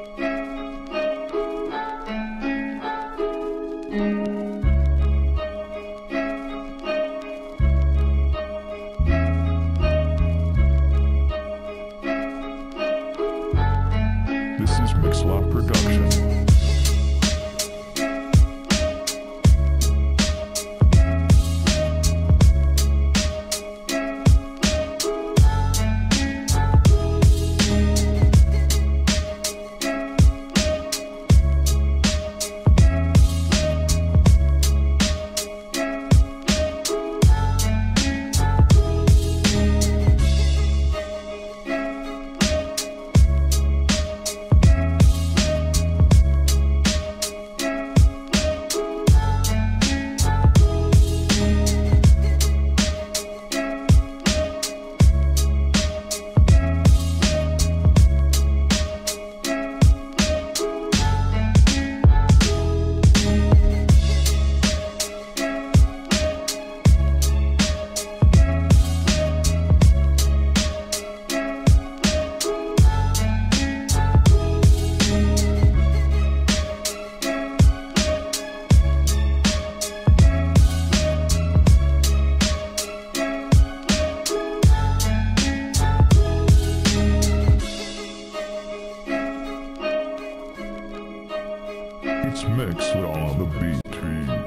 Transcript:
This is Mixlot Production. It's mixed on the beat.